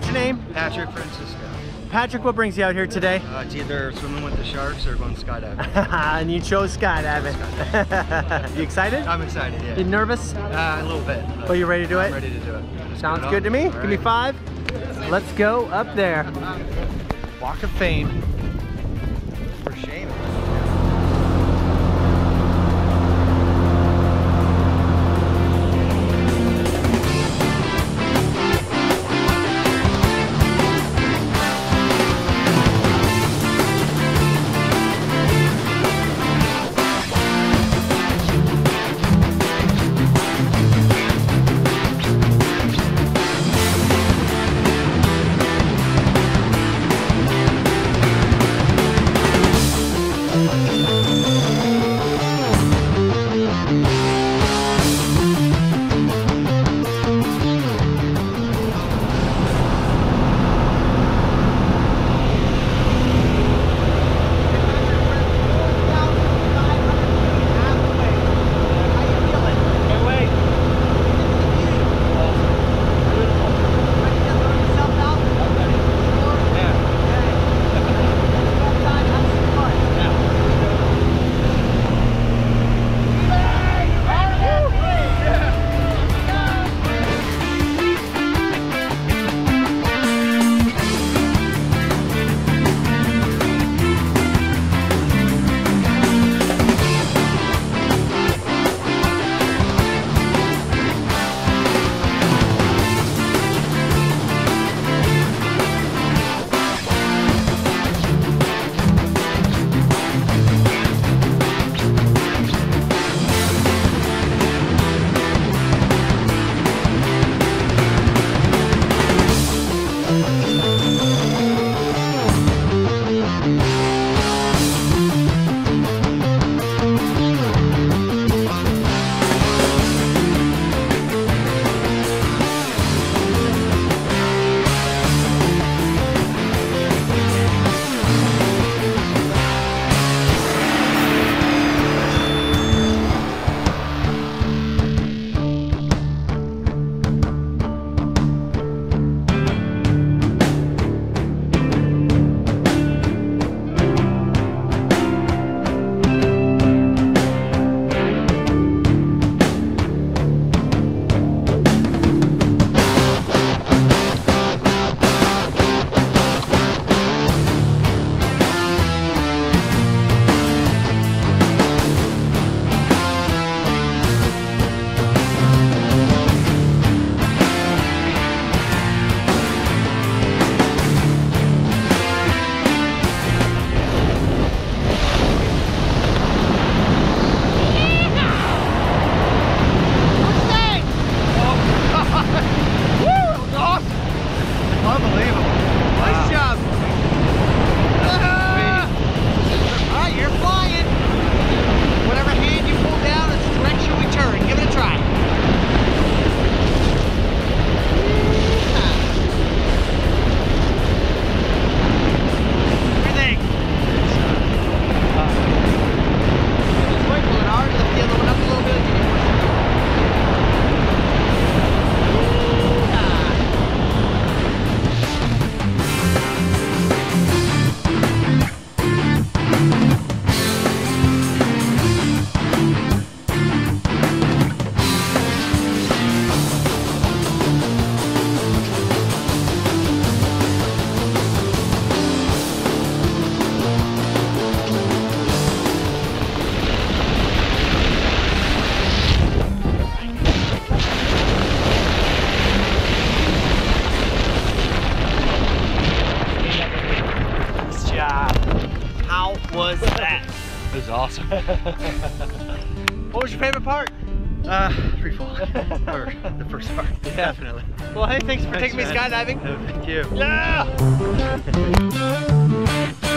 What's your name? Patrick Francisco. Patrick, what brings you out here today? Uh, it's either swimming with the sharks or going skydiving. and you chose skydiving. you excited? I'm excited, yeah. You nervous? Uh, a little bit. But you ready to do I'm it? ready to do it. Sounds it good to me. All Give me five. Let's go up there. Walk of Fame. Was that? It was awesome. what was your favorite part? Uh, free fall. or the first part. Definitely. Well, hey, thanks for Thanks, taking me skydiving. Uh, Thank you. Yeah!